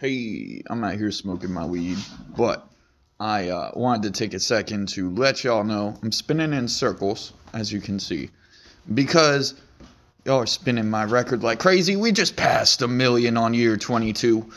Hey, I'm out here smoking my weed, but I uh, wanted to take a second to let y'all know I'm spinning in circles, as you can see, because y'all are spinning my record like crazy. We just passed a million on year 22.